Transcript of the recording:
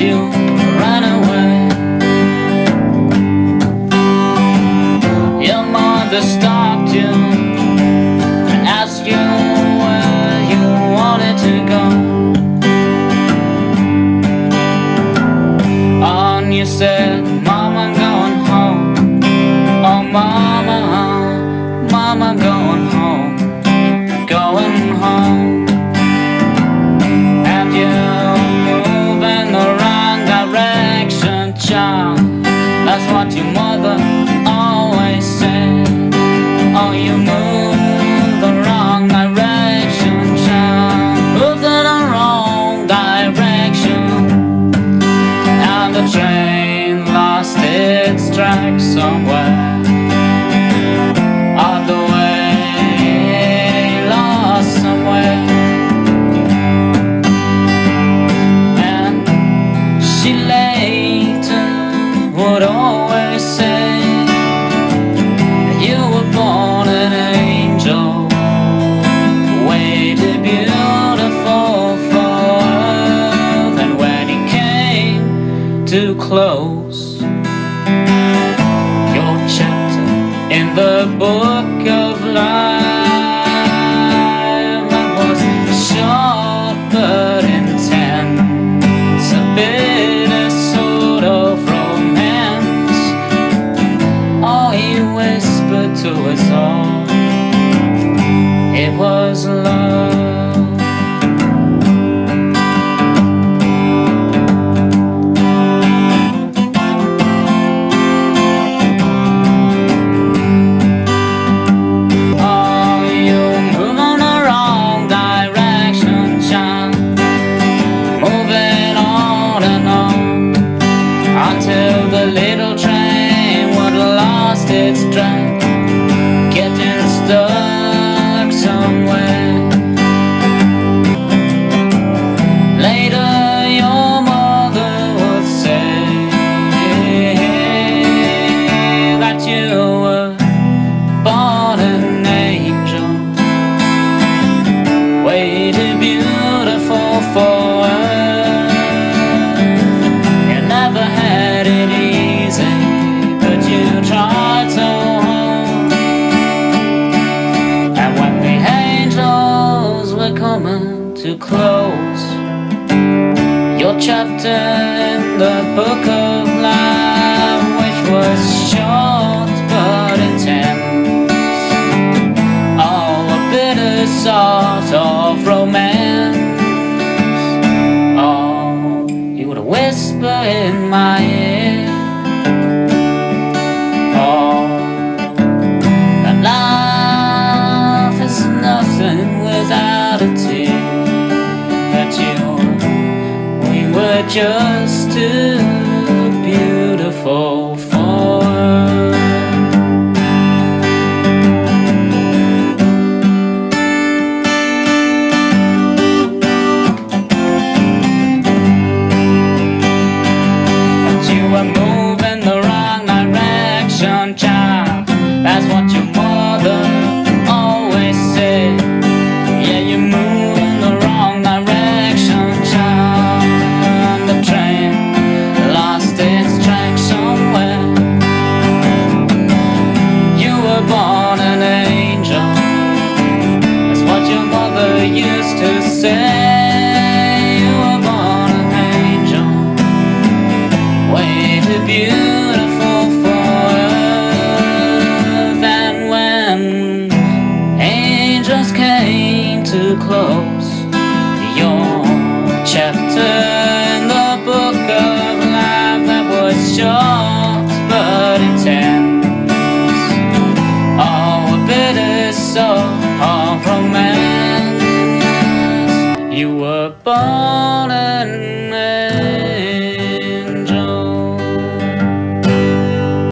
You. Track somewhere on the way, lost somewhere. And she later would always say you were born an angel, way too beautiful for earth. And when he came too close, in the book of life I was short but intense, a bitter sort of romance. Oh, he whispered to us all, it was coming too close, your chapter in the book of life, which was short but intense. Oh, a bitter sort of romance. Oh, you would whisper in my ear. Oh, that life is nothing just too short but intense. Oh, a bitter soul of romance. You were born.